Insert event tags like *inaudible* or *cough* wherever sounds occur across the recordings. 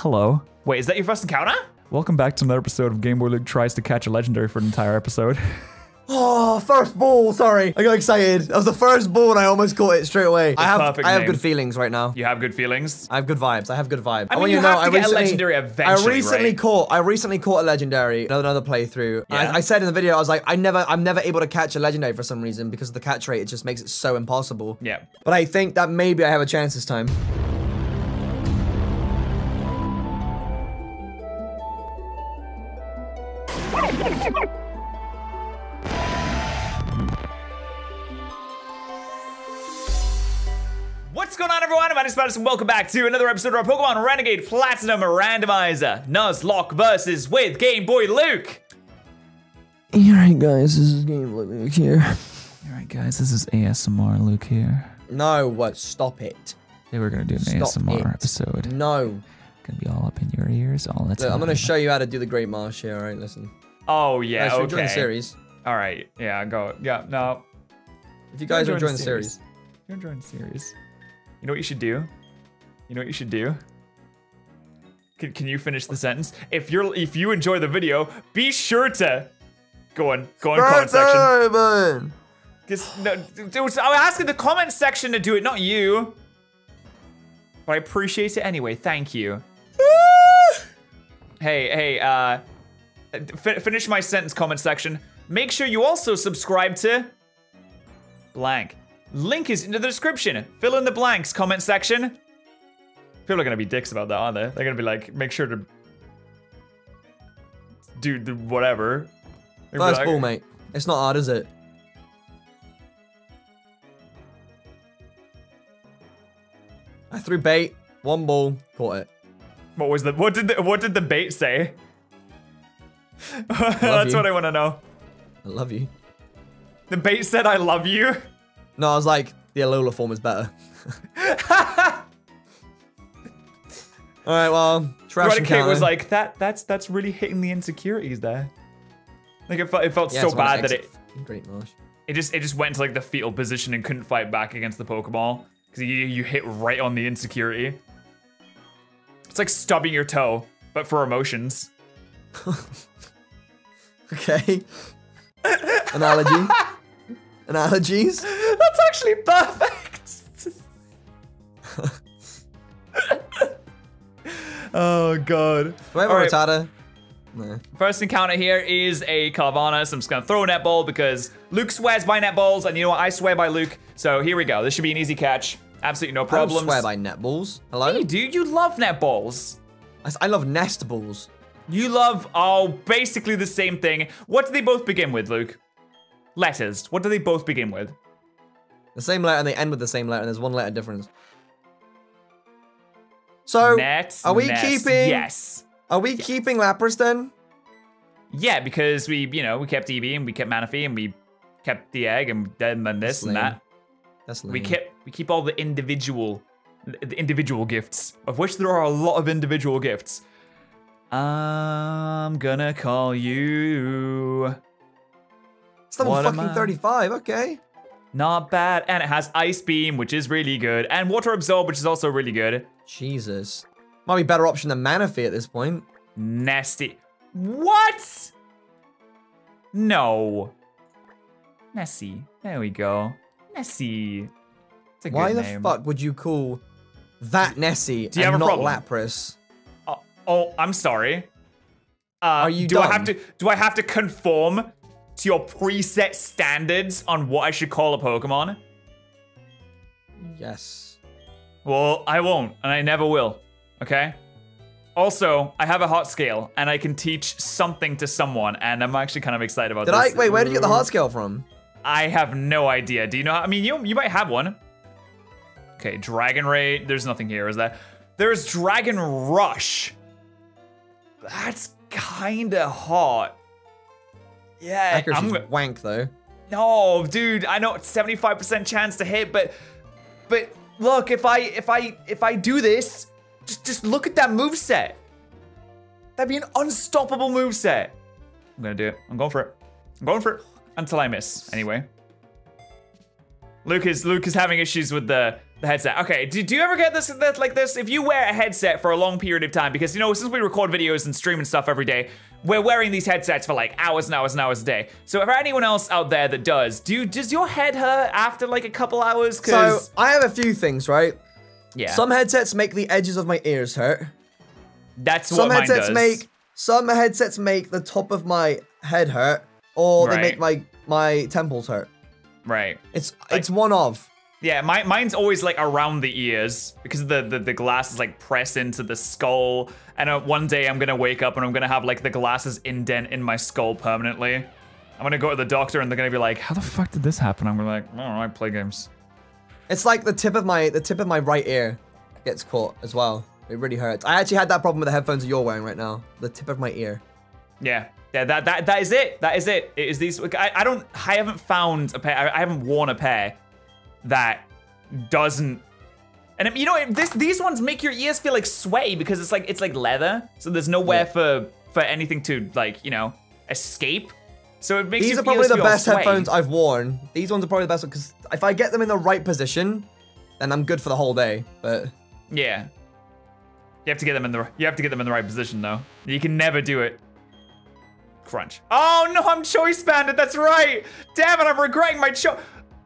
Hello. Wait, is that your first encounter? Welcome back to another episode of Game Boy Luke tries to catch a legendary for an entire episode. *laughs* Oh, first ball. Sorry, I got excited. That was the first ball, and I almost caught it straight away. I have, perfect I have name. good feelings right now. You have good feelings. I have good vibes. I have good vibes. I mean, want you to know, have to I get a recently, legendary eventually, I recently right? caught. I recently caught a legendary. Another, another playthrough. Yeah. I, I said in the video, I was like, I never, I'm never able to catch a legendary for some reason because of the catch rate. It just makes it so impossible. Yeah. But I think that maybe I have a chance this time. What's going on, everyone? My name is Madison, and welcome back to another episode of our Pokemon Renegade Platinum Randomizer. Nuzlocke versus with Game Boy Luke. Alright, guys, this is Game Boy Luke here. Alright guys, this is ASMR Luke here. No, what? Stop it. Today we're gonna do an Stop ASMR it. episode. No. Gonna be all up in your ears all the time. Look, I'm gonna show you how to do the Great Marsh here. Alright, listen. Oh yeah, Guys, if you're enjoying okay. the series. All right, yeah, go. Yeah, no, If you guys are enjoying enjoying the the series. You're enjoying the series. You know what you should do? You know what you should do? Can, can you finish the sentence? If you're if you enjoy the video, be sure to go on go on comment section. Simon! Just no, I'm asking the comment section to do it, not you. But I appreciate it anyway. Thank you. *laughs* hey, hey, uh, fi- finish my sentence comment section. Make sure you also subscribe to blank. Link is in the description. Fill in the blanks comment section. People are gonna be dicks about that, aren't they? They're gonna be like, make sure to do the whatever. They're First like- ball, mate. It's not hard, is it? I threw bait, one ball, caught it. What was the what did the what did the bait say? *laughs* That's you. what I want to know. I love you. The bait said I love you. No, I was like, the Alola form is better. *laughs* Alright, well, trash Eradicate was like that that's that's really hitting the insecurities there. Like it felt it felt Yeah, so it's one of bad that it Great Marsh. it just it just went into like the fetal position and couldn't fight back against the Pokeball. Because you you hit right on the insecurity. It's like stubbing your toe, but for emotions. *laughs* Okay. Analogy. Analogies. That's actually perfect. *laughs* oh god. I All right. Rattata? No. First encounter here is a Carvanha, so I'm just gonna throw a netball because Luke swears by netballs, and you know what? I swear by Luke. So here we go. This should be an easy catch. Absolutely no I problems. swear by netballs. Hello? Hey, dude, you love netballs. I love nest balls. You love, oh, basically the same thing. What do they both begin with, Luke? Letters. What do they both begin with? The same letter and they end with the same letter and there's one letter difference. So, Net. are we nest. keeping- Yes. are we keeping Lapras then? Yeah, because we, you know, we kept Eevee and we kept Manaphy and we kept the egg and then, then this and that. That's We lame. keep we keep all the individual the individual gifts, of which there are a lot of individual gifts. I'm gonna call you It's level What am fucking 35, okay. not bad, and it has Ice Beam, which is really good, and Water Absorb, which is also really good. Jesus. Might be a better option than Manaphy at this point. Nasty. What? No. Nessie. There we go. Nessie. It's a Why good the name. fuck would you call that Nessie do you and have a not problem? Lapras? Oh, I'm sorry. Uh, Are you do I have to do I have to conform to your preset standards on what I should call a Pokemon? Yes. Well, I won't, and I never will. Okay? Also, I have a heart scale, and I can teach something to someone, and I'm actually kind of excited about Did this. I wait, where did you get the heart scale from? I have no idea. Do you know? How, I mean, you you might have one. Okay, Dragon Ray. There's nothing here, is there? There's Dragon Rush. That's kinda hot. Yeah, Accuracy's I'm. wank though. No, dude. I know it's 75% chance to hit, but but look, if I if I if I do this, just just look at that move set. That'd be an unstoppable move set. I'm gonna do it. I'm going for it. I'm going for it until I miss. Anyway. Luke is Luke is having issues with the The headset. Okay. Do, do you ever get this, this like this? If you wear a headset for a long period of time, because you know, since we record videos and stream and stuff every day, we're wearing these headsets for like hours and hours and hours a day. So for anyone else out there that does, do does your head hurt after like a couple hours? So I have a few things, right? yeah, Some headsets make the edges of my ears hurt. that's Some what mine headsets does. make some headsets make the top of my head hurt, or they make my my temples hurt. right. It's it's one of. Yeah, my, mine's always like around the ears because the, the, the glasses like press into the skull. And uh, one day I'm gonna wake up and I'm gonna have like the glasses indent in my skull permanently. I'm gonna go to the doctor and they're gonna be like, How the fuck did this happen? I'm like, I don't know, I play games. It's like the tip of my the tip of my right ear gets caught as well. It really hurts. I actually had that problem with the headphones that you're wearing right now. The tip of my ear. yeah, yeah, that, that, that is it. That is it. It is these, I, I don't, I haven't found a pair, I, I haven't worn a pair that doesn't, and you know, this, these ones make your ears feel like sway because it's like, it's like leather. So there's nowhere Yeah. for, for anything to like, you know, escape. So it makes These are probably the best sweaty. headphones I've worn. These ones are probably the best because if I get them in the right position, then I'm good for the whole day. But Yeah. You have to get them in the you have to get them in the right position though. You can never do it. Crunch. Oh no, I'm choice banded. That's right. Damn it, I'm regretting my choice.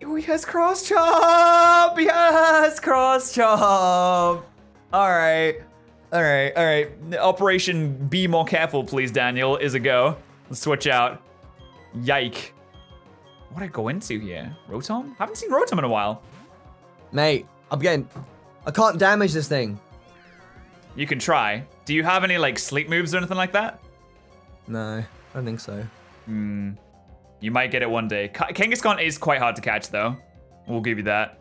Oh, he has cross chop. He has cross chop. All right. All right. All right. Operation Be More Careful, please, Daniel, is a go. Let's switch out. Yike. What did I go into here? Rotom? Haven't seen Rotom in a while. mate, I'm getting. I can't damage this thing. You can try. Do you have any like sleep moves or anything like that? No, I don't think so. Hmm. You might get it one day. Ka- Kangaskhan is quite hard to catch though. We'll give you that.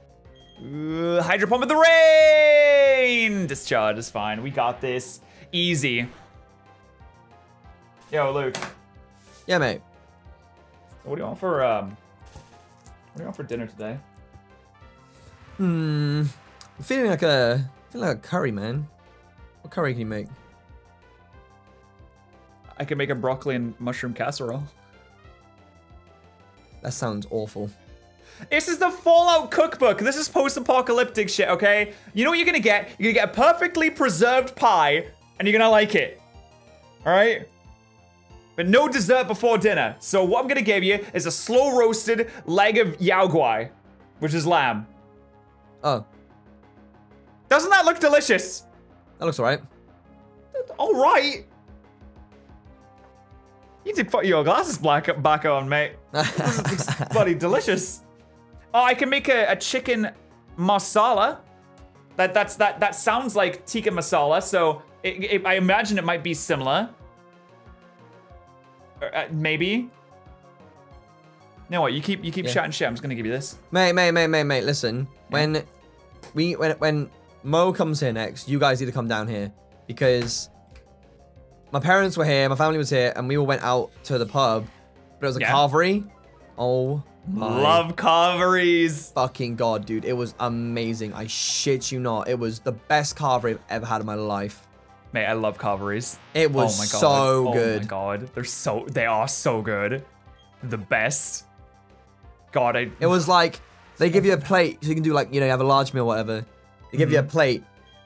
Uh, Hydro Pump of the Rain! Discharge is fine. We got this. Easy. Yo, Luke. Yeah, mate. What do you want for um? What do you want for dinner today? I'm feeling like a feeling like a curry, man. What curry can you make? I can make a broccoli and mushroom casserole. That sounds awful. This is the Fallout cookbook. This is post-apocalyptic shit, okay? You know what you're gonna get? You're gonna get a perfectly preserved pie, and you're gonna like it. Alright? But no dessert before dinner. So what I'm gonna give you is a slow roasted leg of yao guai, which is lamb. Oh, Doesn't that look delicious? that looks alright. Alright. You need to put your glasses black back on, mate. It's *laughs* bloody delicious. Oh, I can make a, a chicken masala. That that's that that sounds like tikka masala, so it, it, I imagine it might be similar. Uh, uh, maybe. You know what? You keep you keep Yeah. shouting shit. I'm just gonna give you this. Mate, mate, mate, mate, mate. Listen, when we when when Mo comes here next, you guys need to come down here because my parents were here, my family was here, and we all went out to the pub. But it was a Yeah. carvery. Oh my Love carveries. fucking god, dude! It was amazing. I shit you not. It was the best carvery I've ever had in my life. Mate, I love carveries. It was oh my god. so Oh my good. god. They're so they are so good. The best. God, I It was like they give you a plate, so you can do like you know you have a large meal, whatever. They give you Mm-hmm. a plate,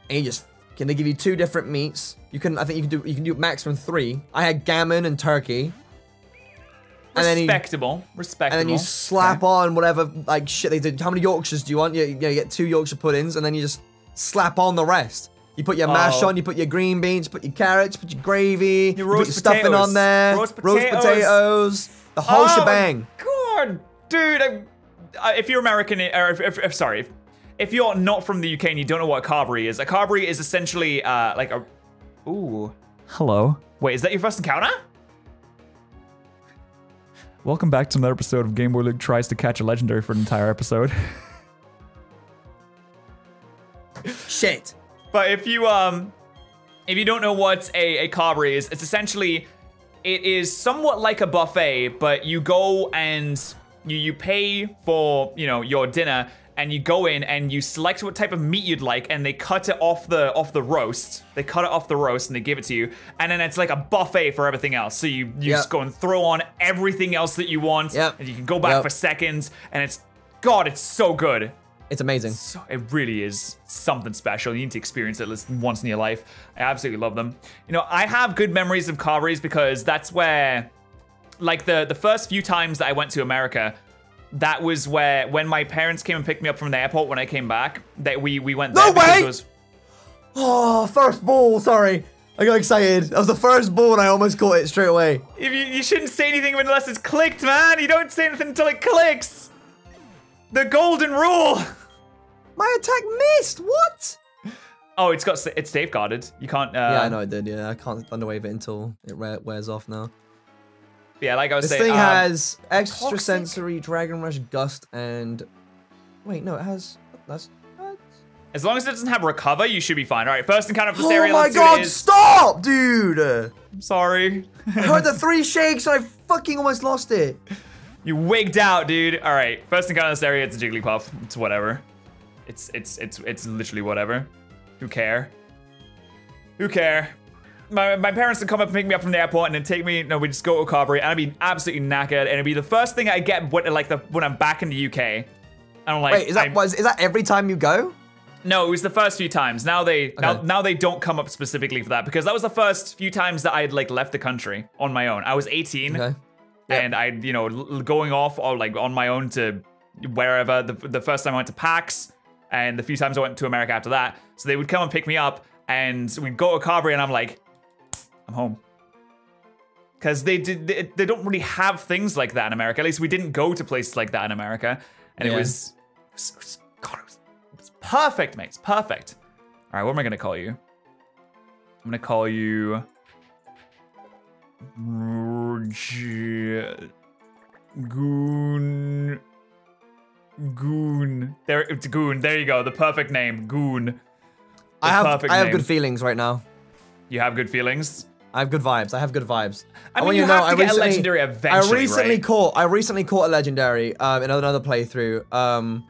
and you just can they give you two different meats. You can I think you can do you can do maximum three. I had gammon and turkey, and then you respectable. and then you slap on whatever like shit they did. How many Yorkshires do you want? You, you, know, you get two Yorkshire puddings, and then you just slap on the rest. You put your mash Oh. on, you put your green beans, put your carrots, put your gravy, you put roast your stuffing on there, Roast potatoes. roast potatoes, the whole Oh shebang. God, dude. I, uh, if you're American, or if, if, if sorry, if, if you're not from the UK and you don't know what a carvery is, a carvery is essentially uh, like a. Ooh. Hello. Wait, is that your first encounter? Welcome back to another episode of Game Boy Luke tries to catch a legendary for an entire episode. *laughs* Shit. But if you um, if you don't know what a a carvery is, it's essentially it is somewhat like a buffet, but you go and you you pay for you know your dinner and you go in and you select what type of meat you'd like and they cut it off the off the roast they cut it off the roast and they give it to you and then it's like a buffet for everything else so you you just go and throw on everything else that you want Yep. and you can go back Yep. for seconds and it's god it's so good It's amazing. So it really is something special. You need to experience it at least once in your life. I absolutely love them. You know, I have good memories of Carveries because that's where, like the the first few times that I went to America, that was where when my parents came and picked me up from the airport when I came back, that we we went there because way! was- Oh, first ball. Sorry. I got excited. That was the first ball and I almost caught it straight away. If you, you shouldn't say anything unless it's clicked, man. You don't say anything until it clicks. The golden rule. *laughs* My attack missed. What? Oh, it's got it's safeguarded. You can't. Uh, yeah, I know it did. Yeah, I can't thunderwave it until it wears off now. Yeah, like I was This saying. thing um, has Extrasensory, Dragon Rush, Gust, and wait, no, it has. That's. what? As long as it doesn't have recover, you should be fine. All right, first encounter for this Oh area. my see what god! Stop, dude! I I'm sorry. heard the three shakes I fucking almost lost it. you wigged out, dude. All right, first encounter in this area. It's a Jigglypuff. It's whatever. It's it's it's it's literally whatever. Who care? Who care? My, my parents would come up and pick me up from the airport and then take me. No, we just go to carvery and I'd be absolutely knackered and it'd be the first thing I get when like the when I'm back in the UK. And I'm like, Wait, is that was is that every time you go? No, it was the first few times. Now they now, Okay. now they don't come up specifically for that because that was the first few times that I had like left the country on my own. I was 18 Okay. and I you know l- going off or like on my own to wherever. The the first time I went to PAX and the few times I went to America after that. So they would come and pick me up and we'd go to carvery and I'm like, I'm home. Because they did they, they don't really have things like that in America. At least we didn't go to places like that in America, and it was, it was, it was- God, it was, it was perfect, mate. It's perfect. All right, what am I gonna call you? I'm gonna call you. Goon. Goon. There, it's Goon. There you go. The perfect name, Goon. I have, I have name. good feelings right now. You have good feelings. I have good vibes. I have good vibes. I And mean, you know, have to I get a recently- legendary eventually, I recently right? caught I recently caught a legendary um, in another playthrough. Um,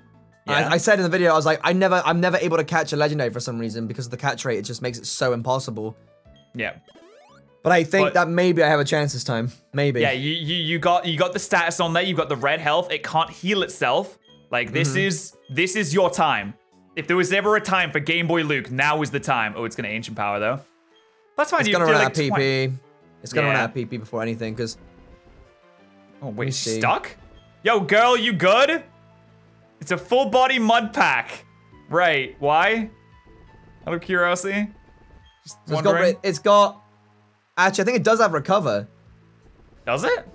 Yeah. I, I said in the video I was like I never I'm never able to catch a legendary for some reason because of the catch rate. It just makes it so impossible. Yeah. But I think But- that maybe I have a chance this time. Maybe. Yeah, you, you you got you got the status on there. You got the red health. It can't heal itself. Like this Mm-hmm. is this is your time. If there was ever a time for Game Boy Luke, now is the time. Oh, it's gonna ancient power though. That's fine. It's you gonna run like out of 20 PP. It's gonna run out of PP before anything because Oh wait, she's see. stuck? Yo, girl, you good? It's a full body mud pack. Right? Why? Out of curiosity. Just it's got wondering. it's got actually I think it does have recover. Does it?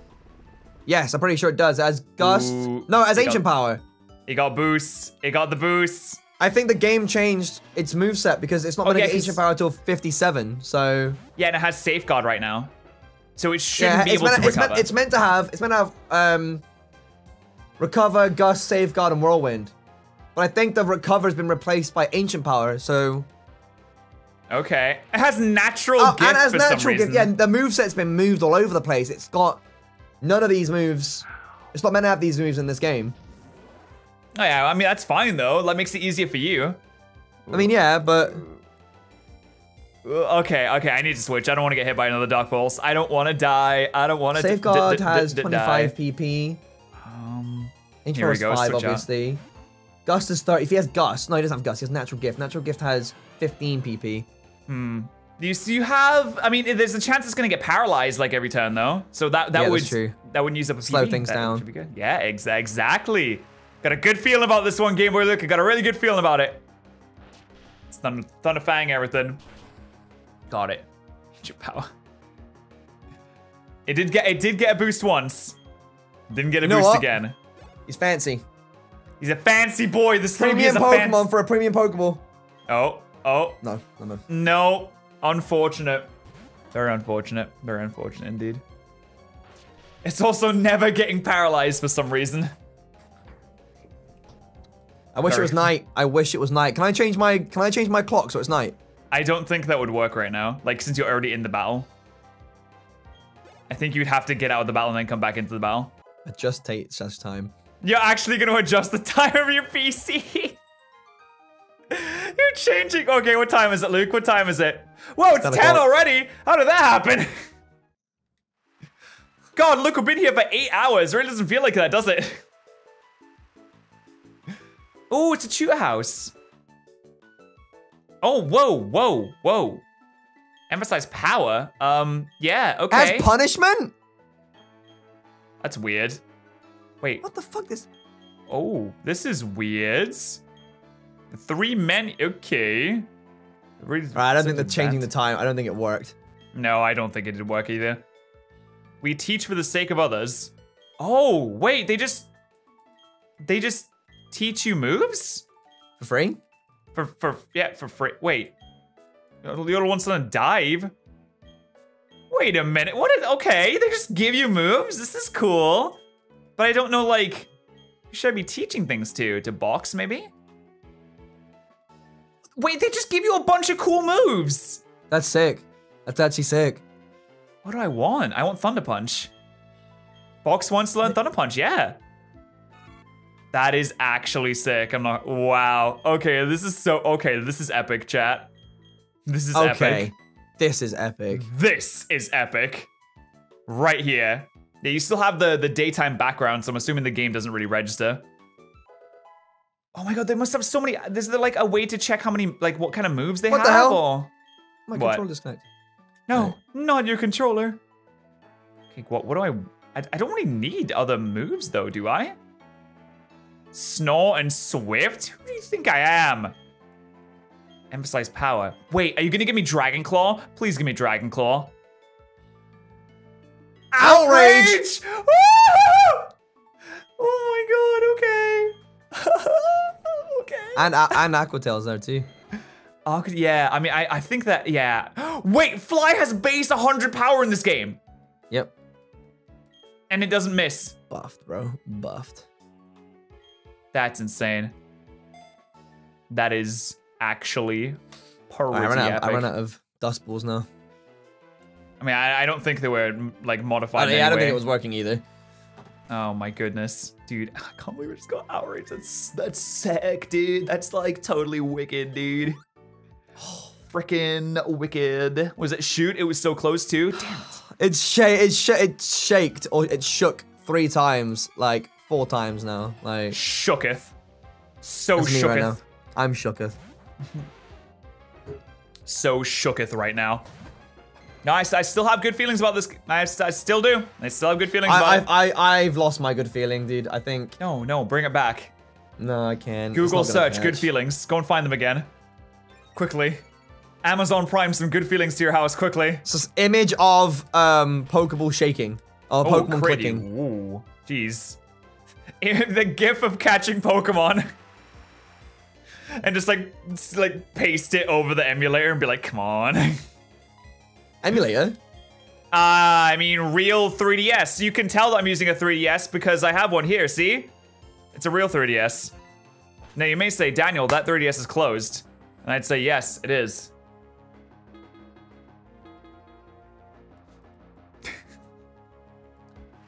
Yes, I'm pretty sure it does. As gust. Ooh, no, as it got- ancient power. It got boosts. It got the boosts. I think the game changed its moveset because it's not going to get ancient power till 57. So Yeah, and it has safeguard right now. So it shouldn't yeah, be it's able meant, to it's, recover. meant, it's meant to have it's meant to have um recover, gust, safeguard, and whirlwind. But I think the recover has been replaced by ancient power. So Okay. It has natural oh, gift and as for some natural gift, yeah, the moveset's been moved all over the place. It's got none of these moves. It's not meant to have these moves in this game. Oh yeah, I mean that's fine though. That makes it easier for you. I mean, yeah, but Uh, Okay, okay, I need to switch. I don't want to get hit by another Dark Pulse. I don't want to die. I don't want to safeguard has 25 PP. Um, Ancient Here we go, is 5, switch out. obviously. Gust is 30. If he has Gust, no, he doesn't have Gust. He has Natural Gift. Natural Gift has 15 PP. Hmm. you so you have. I mean, there's a chance it's gonna get paralyzed like every turn though. So that that Yeah, would that would use up a Slow things That down. Should be good. Yeah, ex- exactly. Got a good feeling about this one, Game Boy Luke. I got a really good feeling about it. It's Thunder, Thunder Fang everything. Got it. Ancient power. It did get it did get a boost once. Didn't get a know boost what? again. He's fancy. He's a fancy boy. This Premium is a Pokemon for a premium Pokeball. Oh, oh, No, no, no. no. Unfortunate. Very unfortunate. Very unfortunate indeed. It's also never getting paralyzed for some reason. I wish it was night. I wish it was night. Can I change my Can I change my clock so it's night? I don't think that would work right now. Like, since you're already in the battle. I think you'd have to get out of the battle and then come back into the battle. Adjust just time. You're actually going to adjust the *laughs* time of your PC. *laughs* you're changing. Okay, what time is it, Luke? What time is it? Whoa, it's 10 10 already. How did that happen? *laughs* God, look, we've been here for eight hours. It really doesn't feel like that, does it? Oh, it's a tutor house. Oh, whoa, whoa, whoa. Emphasize power. Um, yeah, okay. As punishment? That's weird. Wait. What the fuck? This. Oh, this is weird. Three men. Okay. Right, I don't think they're changing the time. I don't think it worked. No, I don't think it did work either. We teach for the sake of others. Oh, wait, they just they just teach you moves? For free? For for yeah, for free. Wait. The other one's on a dive. Wait a minute. What is okay, they just give you moves? This is cool. But I don't know like who should I be teaching things to? To box, maybe? Wait, they just give you a bunch of cool moves. That's sick. That's actually sick. What do I want? I want Thunder Punch. Box wants to learn Thunder Punch, yeah. That is actually sick. I'm not, wow. Okay, this is so, okay, this is epic, chat. This is okay. epic. This is epic. This is epic. Right here. Yeah, you still have the, the daytime background, so I'm assuming the game doesn't really register. Oh my god, they must have so many, is there like a way to check how many, like what kind of moves they What have? the hell? Or? My What? controller disconnected. No, Right. not your controller. Okay, what, what do I, I... I don't really need other moves though, do I? Snore and Swift? Who do you think I am? Emphasize power. Wait, are you gonna give me Dragon Claw? Please give me Dragon Claw. Outrage! Woo! Oh my god, okay. *laughs* okay. And uh, and Aquatail's there too. Oh, yeah, I mean, I, I think that, yeah. *gasps* Wait, Fly has base 100 power in this game, Yep. and it doesn't miss. Buffed, bro. Buffed. That's insane. That is actually I, ran out, epic. I ran out of dusk balls now. I mean, I, I don't think they were like modified. in I don't think it was working either. Oh my goodness, dude! *laughs* I can't believe we just got outraged. That's that's sick, dude. That's like totally wicked, dude. *sighs* Freaking wicked. Was it shoot? It was so close too. Damn it. It's sh- it's sh- it shaked or it shook three times, like four times now. Like Shooketh. So shooketh. right now. I'm shooketh. *laughs* So shooketh right now. No, I still have good feelings about this. I still do. I still have good feelings I, it. I've, I, I've lost my good feeling, dude. I think No, no, bring it back. no, I can't. Google search good feelings. Go and find them again. Quickly. Amazon Prime some good feelings to your house quickly. It's just image of um Pokeball shaking or Oh, Pokemon critty. clicking. Ooh, jeez. The gif of catching Pokemon. and just like, s- like paste it over the emulator and be like, come on. Uh, Emulator. I mean, real 3DS. You can tell that I'm using a 3DS because I have one here, see? It's a real 3DS. Now, you may say, Daniel, that 3DS is closed. And I'd say, yes, it is.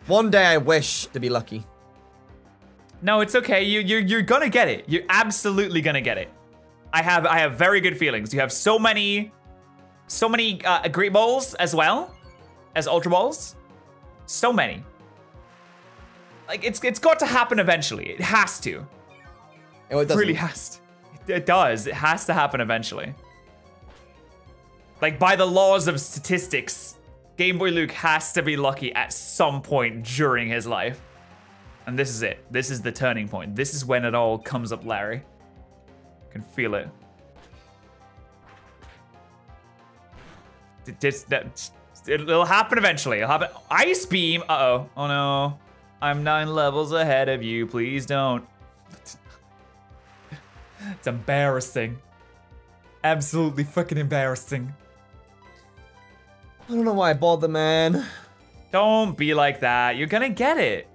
One day I wish to be lucky. No, it's okay. You you you're gonna get it. You're absolutely gonna get it. I have I have very good feelings. You have so many, so many uh, Great Balls as well as Ultra Balls. So many. Like it's it's got to happen eventually. It has to. Oh, it It really has to. It does. It has to happen eventually. Like by the laws of statistics, Game Boy Luke has to be lucky at some point during his life. And this is it. This is the turning point. This is when it all comes up, Larry. I can feel it. It- it's- that- It'll happen eventually. It'll happen. Ice beam. Uh oh. Oh no. I'm nine levels ahead of you. Please don't. *laughs* It's embarrassing. Absolutely fucking embarrassing. I don't know why I bother, man. Don't be like that. You're gonna get it.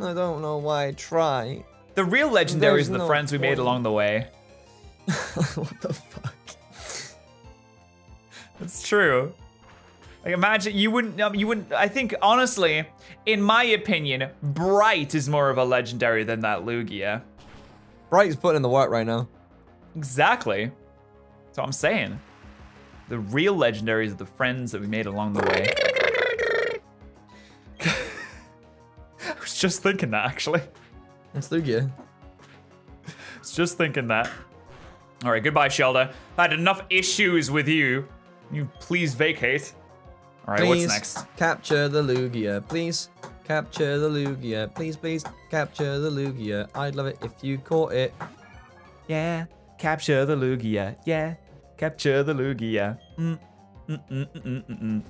I don't know why I try. The real legendaries There's are the no friends we made along the way. *laughs* what the fuck? *laughs* That's true. Like imagine you wouldn't um, you wouldn't I think honestly, in my opinion, Bright is more of a legendary than that Lugia. Bright is putting in the work right now. Exactly. That's what I'm saying. The real legendaries are the friends that we made along the way. Was just thinking that actually. It's Lugia. It's just thinking that. All right, goodbye, Shelda. I had enough issues with you. You please vacate. All right, Please what's next? capture the Lugia. Please capture the Lugia. Please, please capture the Lugia. I'd love it if you caught it. Yeah, capture the Lugia. Yeah, capture the Lugia. Mm, mm, mm, mm, mm, mm, mm.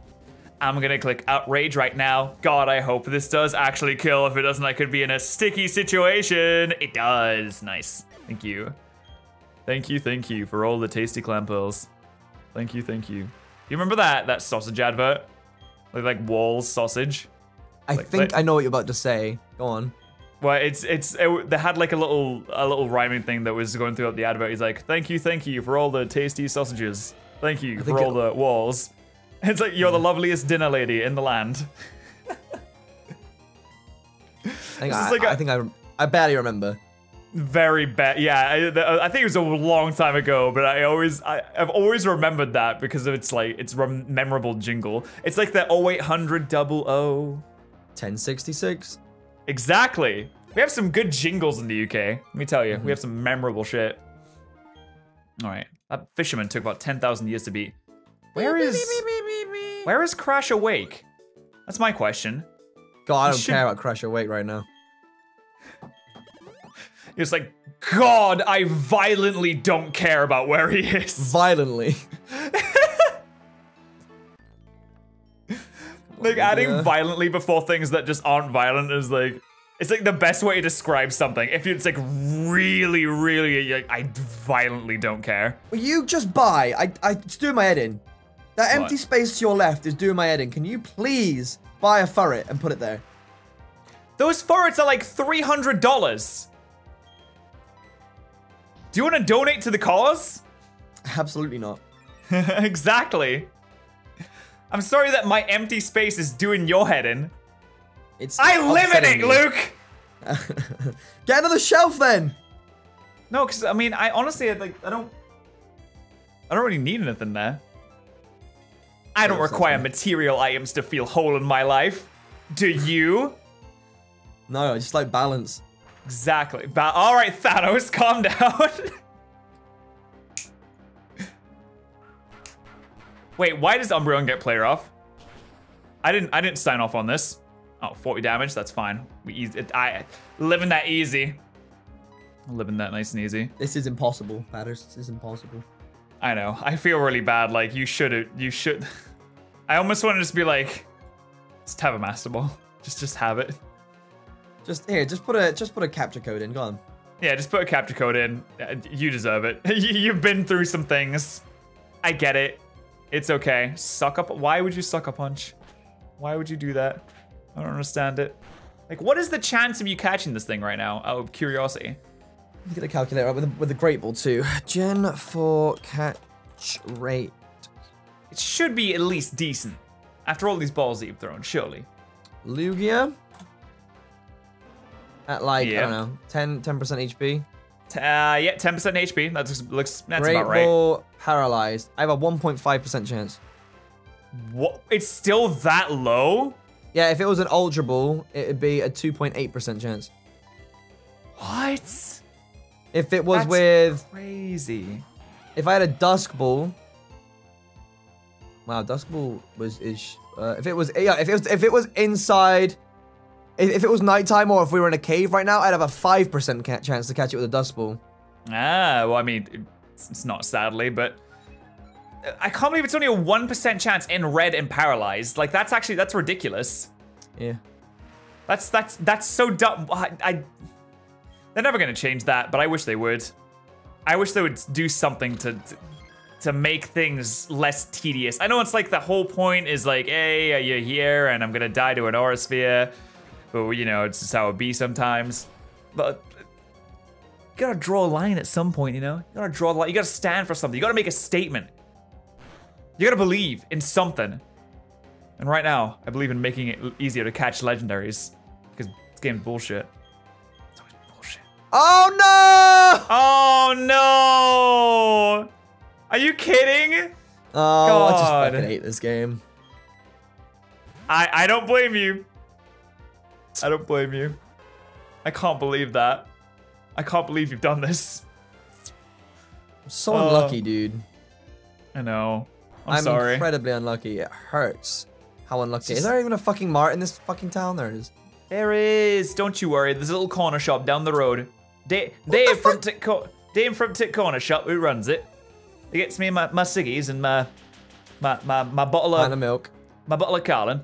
I'm gonna click outrage right now. God, I hope this does actually kill. If it doesn't, I could be in a sticky situation. It does. Nice. Thank you. Thank you, thank you for all the tasty clam pearls. Thank you, thank you. You remember that that sausage advert? Like like Walls sausage. I Like- think like- I know what you're about to say. Go on. Well, it's it's it, they had like a little a little rhyming thing that was going throughout the advert. He's like, "Thank you, thank you for all the tasty sausages. Thank you for all it- the walls." *laughs* It's like you're the loveliest dinner lady in the land. I think, I, like a- I think I, I barely remember. Very bad. Yeah, I, the- I think it was a long time ago, but I always I, I've always remembered that because of its like its rem- memorable jingle. It's like the 0800 double O. 1066. Exactly. We have some good jingles in the UK. Let me tell you, we mm-hmm. have some memorable shit. All right, that fisherman took about ten thousand years to beat. Where is where is Crash Awake? That's my question. God, I don't should- care about Crash Awake right now. *laughs* It's like, God, I violently don't care about where he is. Violently. *laughs* Like adding Yeah. violently before things that just aren't violent is like, it's like the best way to describe something. If it's like really, really, like, I violently don't care. Will you just buy? I, I, it's doing my head in. That empty What? space to your left is doing my head in. Can you please buy a furret and put it there? Those ferrets are like $300. Do you want to donate to the cause? Absolutely not. *laughs* exactly. I'm sorry that my empty space is doing your head in. It's I live in it, me. Luke! *laughs* Get another shelf then. No, because I mean, I honestly, like, I don't. I don't really need anything there. I don't require material items to feel whole in my life. Do you? No, I just like balance. Exactly. Ba- All right, Thanos, calm down. *laughs* Wait, why does Umbreon get player off? I didn't. I didn't sign off on this. Oh, 40 damage. That's fine. We easy. It, I living that easy. Living that nice and easy. This is impossible, Batters. This is impossible. I know. I feel really bad. Like you should. You should. *laughs* I almost want to just be like, just have a master ball. Just, just have it. Just here, just put a just put a capture code in. Go on. Yeah, just put a capture code in. Uh, You deserve it. *laughs* You've been through some things. I get it. It's okay. Suck up. Why would you suck a punch? Why would you do that? I don't understand it. Like, what is the chance of you catching this thing right now? Out of curiosity. Let me get a calculator with a, with a great ball too. Gen 4 catch rate. It should be at least decent. After all these balls that you've thrown, surely. Lugia. At like, I don't know, 10, 10% HP. Uh, yeah, 10% HP. That looks, looks that's Great about right. ball paralyzed. I have a 1.5% chance. What? It's still that low? Yeah, if it was an ultra ball, it'd be a 2.8% chance. What? If it was That's with, crazy. if I had a dusk ball. Wow, dusk ball was is. Uh, if it was, yeah, if it was, if it was inside, if, if it was nighttime or if we were in a cave right now, I'd have a five percent ca- chance to catch it with a dusk ball. Ah, well, I mean, it's, it's not sadly, but I can't believe it's only a one percent chance in red and paralyzed. Like that's actually that's ridiculous. Yeah. That's that's that's so dumb. I, I they're never gonna change that, but I wish they would. I wish they would do something to. to to make things less tedious. I know it's like the whole point is like, hey, you're here and I'm gonna die to an aura sphere. But you know, it's just how it be sometimes. But you gotta draw a line at some point, you know? You gotta draw the line. You gotta stand for something. You gotta make a statement. You gotta believe in something. And right now, I believe in making it easier to catch legendaries. Because this game's bullshit. It's always bullshit. Oh no! Oh no! Are you kidding? Oh, I just fucking hate this game. I, I don't blame you. I don't blame you. I can't believe that. I can't believe you've done this. I'm so Oh. unlucky, dude. I know. I'm, sorry. incredibly unlucky. It hurts. How unlucky. Is there even a fucking mart in this fucking town? There it is. There is. Don't you worry. There's a little corner shop down the road. Da- Dave from Tick Co- Dave from Tick Corner Shop, who runs it. He gets me my, my ciggies and my my my, my bottle of of milk. my bottle of Carling.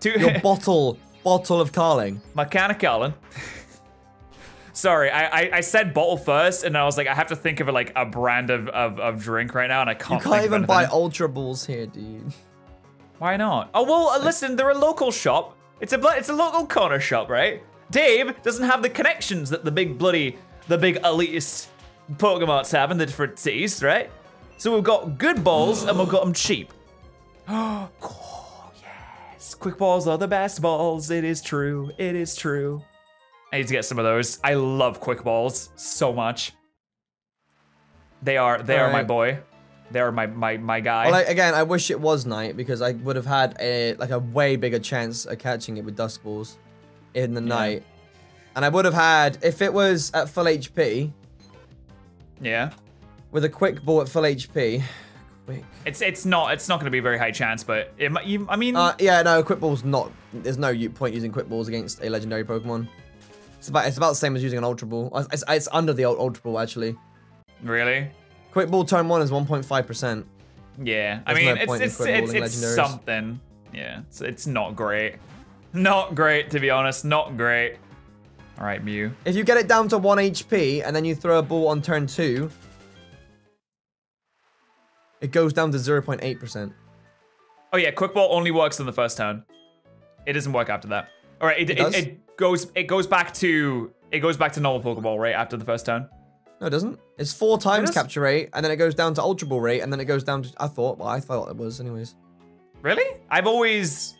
Two, Your *laughs* bottle, bottle of Carling. my can of Carling. *laughs* Sorry, I, I I said bottle first, and I was like, I have to think of like a brand of, of, of drink right now, and I can't. You can't even buy. Ultra Balls here, dude. Why not? Oh well, uh, listen, they're a local shop. It's a it's a local corner shop, right? Dave doesn't have the connections that the big bloody the big elitist Pokemon's have in the different cities, right? So we've got good balls and we've got them cheap. *gasps* oh yes, quick balls are the best balls. It is true. It is true. I need to get some of those. I love quick balls so much. They are they are my boy. They are my my my guy. Well, like, again, I wish it was night because I would have had a like a way bigger chance of catching it with dusk Balls in the night. And I would have had if it was at full HP yeah. with a quick ball at full HP. Quick. It's it's not it's not going to be a very high chance, but it, you, I mean, Uh, yeah, no, quick balls not. There's no point using quick balls against a legendary Pokemon. It's about it's about the same as using an Ultra Ball. It's, it's under the ul- Ultra Ball actually. really? Quick Ball turn one is 1.5 percent. Yeah. I There's mean, no it's it's it's, it's something. Yeah, it's it's not great. Not great to be honest. Not great. All right, Mew. If you get it down to 1 HP and then you throw a ball on turn 2, it goes down to 0.8%. Oh yeah, quick ball only works in the first turn. It doesn't work after that. All right, it, it, does? it goes it goes back to it goes back to normal Pokeball right after the first turn. No, it doesn't. It's four times does? capture rate, and then it goes down to Ultra Ball rate, and then it goes down to. I thought, well, I thought it was, anyways. Really? I've always.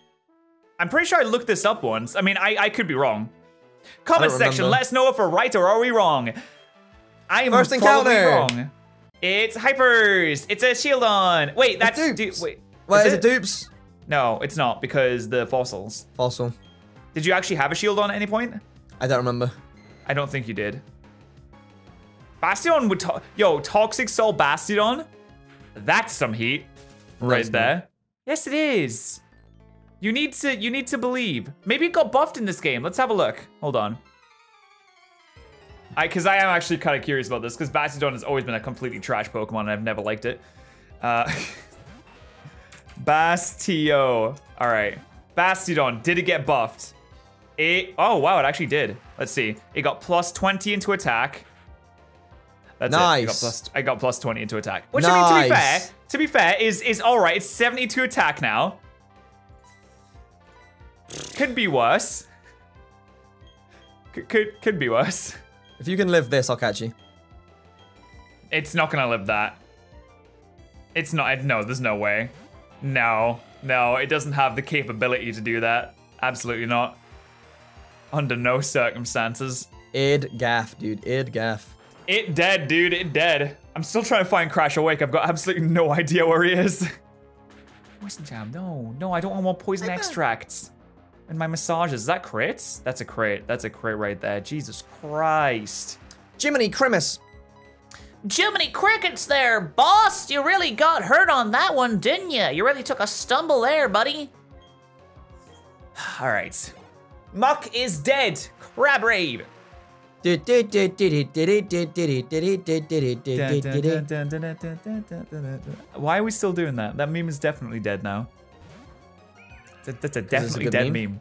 I'm pretty sure I looked this up once. I mean, I, I could be wrong. Comment section, let us know if we're right or are we wrong. I am First probably encounter. wrong. It's Hypers. It's a Shieldon. Wait, that's dupes. du- wait. Well, is is it dupes? No, it's not because the fossils. Fossil. Did you actually have a Shieldon at any point? I don't remember. I don't think you did. Bastion would to- yo Toxic Soul Bastion. That's some heat, right not. there. Yes, it is. You need to you need to believe. Maybe it got buffed in this game. Let's have a look. Hold on. I because I am actually kind of curious about this because Bastion has always been a completely trash Pokemon and I've never liked it. Uh, *laughs* Bastio. All right. Bastiodon, did it get buffed? It, oh wow, it actually did. Let's see. It got plus 20 into attack. That's it. It got Nice. plus, I got plus 20 into attack. Which I mean, to be fair, to be fair, is is all right. It's 72 attack now. Could be worse. Could could, could be worse. If you can live this, I'll catch you. It's not gonna live that. It's not. No, there's no way. No, no, it doesn't have the capability to do that. Absolutely not. Under no circumstances. Id gaff, dude. Id gaff. It dead, dude. It dead. I'm still trying to find Crash Awake. I've got absolutely no *laughs* idea where he is. Poison Jab. No, no, I don't want more poison extracts. And my massages. Is that crits? That's a crit. That's a crit right there. Jesus Christ. Jiminy Crimus. Jiminy Crickets there, boss! You really got hurt on that one, didn't you? You really took a stumble there, buddy. *sighs* All right. Muk is dead. Crab Rave. Why are we still doing that? That meme is definitely dead now. That- That's a definitely dead meme? meme.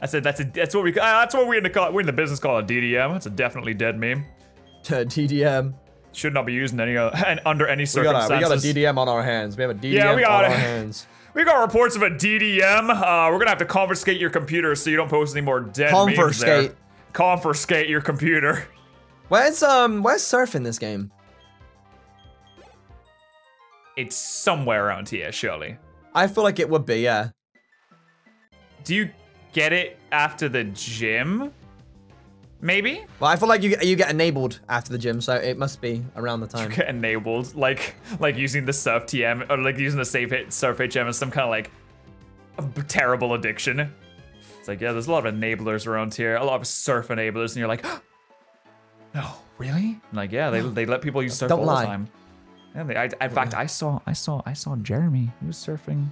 I said that's a that's what we uh, that's what we in the call, we in the business call a DDM. That's a definitely dead meme. *laughs* DDM. Should not be using any uh, and *laughs* under any We got, circumstances. a, we got a DDM on our hands. We have a DDM Yeah, we got on it. our *laughs* hands. We got reports of a DDM. Uh, we're gonna have to confiscate your computer so you don't post any more dead memes there. Confiscate. Your computer. Where's um where's Surf in this game? It's somewhere around here, surely. I feel like it would be, yeah. Do you get it after the gym? Maybe? Well, I feel like you get, you get enabled after the gym, so it must be around the time. You Get enabled, like like using the surf TM or like using the save hit surf HM as some kind of like terrible addiction. It's like yeah, there's a lot of enablers around here, a lot of surf enablers, and you're like, *gasps* no, Really? Like, yeah, they, *gasps* they let people use surf Don't all lie. the time. Yeah, they, I, in fact, I saw, I saw, I saw Jeremy. He was surfing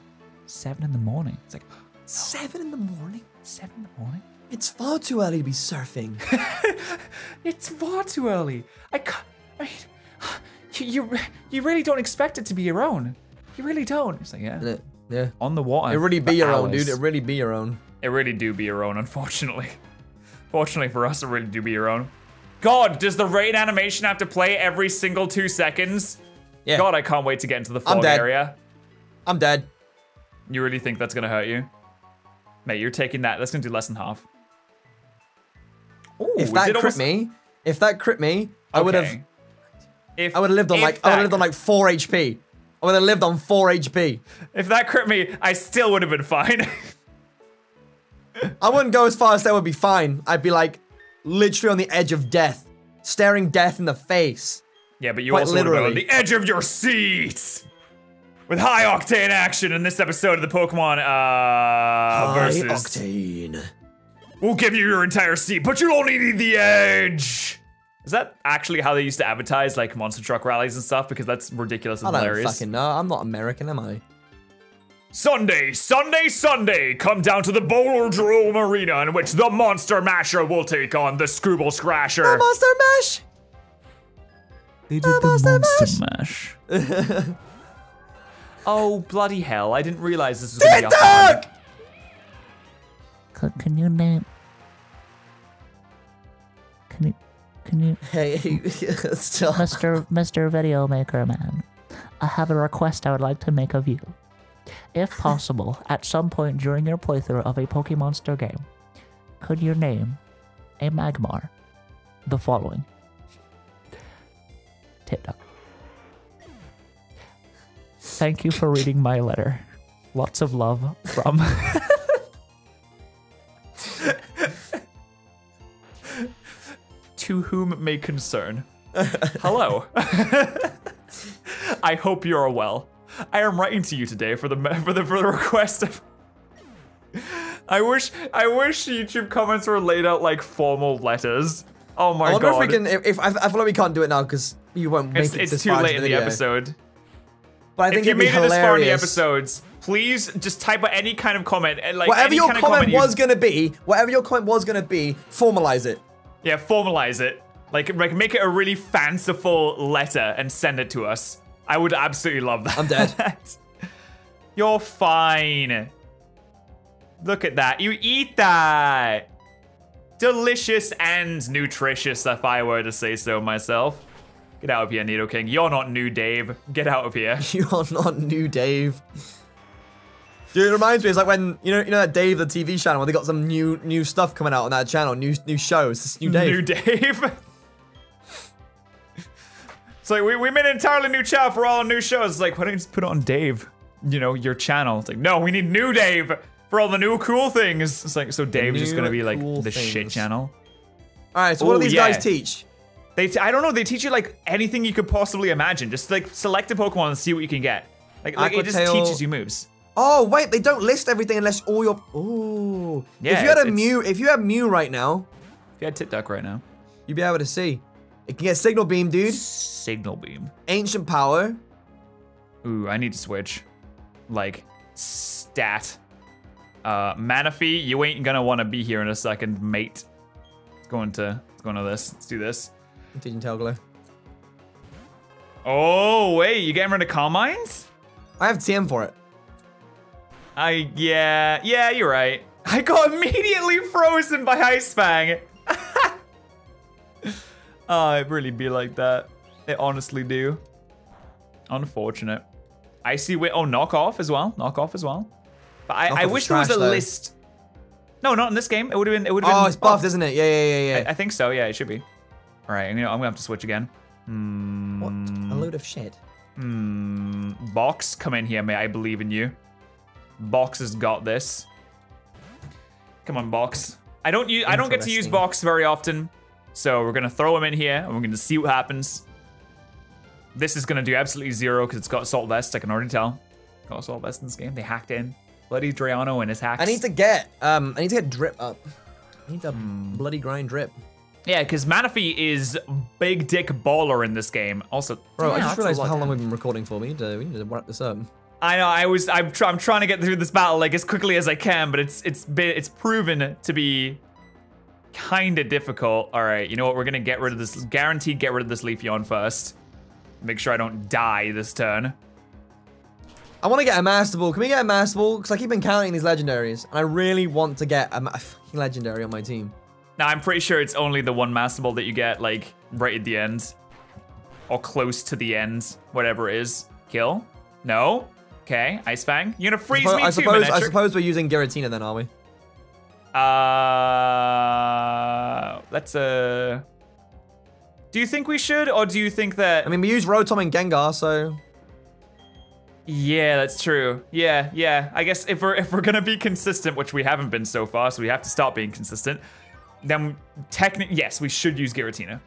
seven in the morning. It's like *gasps* Seven in the morning? seven in the morning. It's far too early to be surfing. *laughs* It's far too early. I, I mean, *sighs* you, you, you really don't expect it to be your own. You really don't. It's like, yeah, yeah. on the water. It really be your own, dude. It really be your own. It really do be your own, unfortunately. *laughs* Fortunately for us, it really do be your own. God, does the rain animation have to play every single two seconds? Yeah. God, I can't wait to get into the I'm fog dead. area. I'm dead. You really think that's gonna hurt you? Mate, you're taking that. That's gonna do less than half. Ooh, If that crit almost- me, if that crit me, I would have Okay. If I would have lived on like I would have lived on like 4 HP. I would have lived on 4 HP. If that crit me, I still would have been fine. *laughs* I wouldn't go as far as that would be fine. I'd be like literally on the edge of death, staring death in the face. yeah, but you Quite also been on the edge of your seat. With high octane action in this episode of the Pokemon uh, versus. octane. We'll give you your entire seat, but you'll only need the edge. Is that actually how they used to advertise like monster truck rallies and stuff? Because that's ridiculous and I don't hilarious. fucking know. I'm not American, am I? Sunday, Sunday, Sunday, come down to the Bowler Drome Arena in which the Monster Masher will take on the Scrooble Scrasher. Monster Mash! They did the Monster Mash. *laughs* oh, bloody hell. I didn't realize this was going to be a hard. Can, can you name? Can you? Can you, Hey, still. Mr. Mr. Video Maker Man? I have a request I would like to make of you. If possible, at some point during your playthrough of a Pokemonster game, could you name a Magmar the following? TikTok. Thank you for reading my letter. Lots of love from. *laughs* To whom may concern. Hello. *laughs* I hope you are well. I am writing to you today for the *laughs* for the for the request of. I wish I wish YouTube comments were laid out like formal letters. Oh my I wonder god. if we can. If, if I, I feel like we can't do it now because you won't make it's it it's this too far late in the video. episode. But I think If you made it this far in the episodes, please just type out any kind of comment. and, Like Whatever any your kind of comment you- was gonna be, whatever your comment was gonna be, formalize it. Yeah, formalize it. Like, like make it a really fanciful letter and send it to us. I would absolutely love that. I'm dead. *laughs* You're fine. Look at that. You eat that. Delicious and nutritious, if I were to say so myself. Get out of here, Nidoking. You're not new, Dave. Get out of here. *laughs* You are not new Dave. Dude, it reminds me, it's like when you know, you know that Dave, the TV channel, where they got some new, new stuff coming out on that channel, new, new shows. It's new Dave. New Dave. *laughs* it's like we, we made an entirely new channel for all our new shows. It's like, why don't you just put it on Dave? You know, your channel. It's like, no, we need new Dave for all the new cool things. It's like, so Dave's just gonna be like cool the shit channel. All right, so what Ooh, do these yeah. guys teach? They, t- I don't know. They teach you like anything you could possibly imagine. Just like select a Pokemon and see what you can get. Like, like it just Aquatail- teaches you moves. Oh wait, they don't list everything unless all your. Ooh. Yeah, if you had a it's- it's- Mew, if you had Mew right now, If you had Tit Duck right now, you'd be able to see. It can get Signal Beam, dude. Signal Beam. Ancient Power. Ooh, I need to switch. Like, stat. Uh, Manaphy, you ain't gonna want to be here in a second, mate. Let's go into, let's go into this. Let's do this. Teaching Tailglow. Oh, wait, you getting rid of Calmines? I have TM for it. I, yeah, yeah, you're right. I got immediately frozen by Ice Fang. Oh, it really be like that. It honestly do. Unfortunate. Icy Wind, oh, knock off as well. Knock off as well. But I, I wish there was a though. list. No, not in this game. It would have been, it would have been. Oh, it's buffed, isn't it? Yeah, yeah, yeah, yeah. I, I think so, yeah, it should be. All right, you know, I'm gonna have to switch again. what a load of shit. Hmm, Box, come in here, mate. I believe in you. Box has got this. Come on, Box. I don't use. I don't get to use Box very often, so we're gonna throw him in here and we're gonna see what happens. This is gonna do absolutely zero because it's got Assault Vest. I can already tell. Got Assault Vest in this game. They hacked in. Bloody Drayano and his hacks. I need to get um I need to get drip up. I need to Hmm. bloody grind drip. Yeah, because Manaphy is big dick baller in this game. Also, Bro, I just realized how long we've been recording for. We need to, we need to wrap this up. I know. I was. I'm, try, I'm trying to get through this battle like as quickly as I can, but it's it's been it's proven to be kind of difficult. All right. You know what? We're gonna get rid of this. Guaranteed, get rid of this Leafeon first. Make sure I don't die this turn. I want to get a Master Ball. Can we get a Master Ball? Because I keep encountering these legendaries, and I really want to get a, a fucking legendary on my team. Now I'm pretty sure it's only the one Master Ball that you get like right at the end, or close to the end, whatever it is. Kill? No. Okay. Ice Fang. You're gonna freeze Suppo- me I too, suppose, I suppose we're using Giratina then, are we? Uh, let's uh. Do you think we should, or do you think that? I mean, we use Rotom and Gengar, so yeah, that's true. Yeah, yeah. I guess if we're if we're gonna be consistent, which we haven't been so far, so we have to start being consistent. Then technically, yes, we should use Giratina,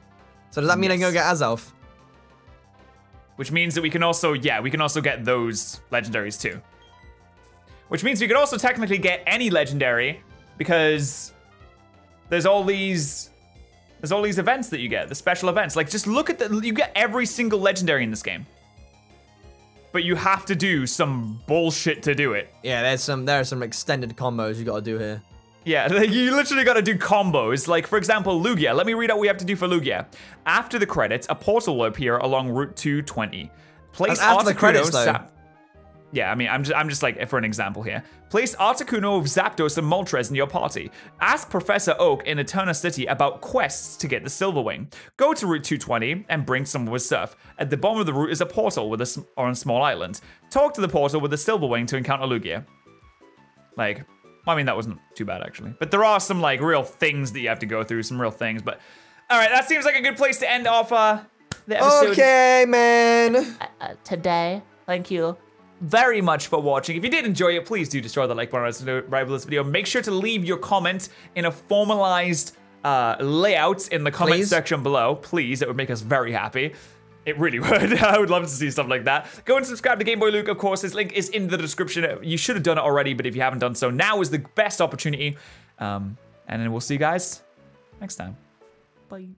so does that mean I can go Yes. get Azelf? which means that we can also, yeah, we can also get those legendaries too. Which means we could also technically get any legendary because there's all these there's all these events that you get, the special events. Like just look at the you get every single legendary in this game. But you have to do some bullshit to do it. Yeah, there's some there are some extended combos you got to do here. Yeah, *laughs* like you literally gotta do combos. Like, for example, Lugia. Let me read out what we have to do for Lugia. After the credits, a portal will appear along Route 220. Place after the credits, though. Zap- yeah, I mean, I'm just, I'm just like, for an example here. Place Articuno, Zapdos, and Moltres in your party. Ask Professor Oak in Eterna City about quests to get the Silver Wing. Go to Route 220 and bring some with Surf. At the bottom of the route is a portal with a, sm- on a small island. Talk to the portal with the Silver Wing to encounter Lugia. Like, I mean, that wasn't too bad actually. But there are some like real things that you have to go through, some real things. But all right, that seems like a good place to end off uh, the episode. Okay, man. Uh, today, thank you. Very much for watching. If you did enjoy it, please do destroy the like button right below this video. Make sure to leave your comment in a formalized uh, layout in the comment Please? section below. Please, it would make us very happy. It really *laughs* would. *laughs* I would love to see stuff like that. Go and subscribe to Game Boy Luke, of course. His link is in the description. You should have done it already, but if you haven't done so, now is the best opportunity. Um, and then we'll see you guys next time. Bye.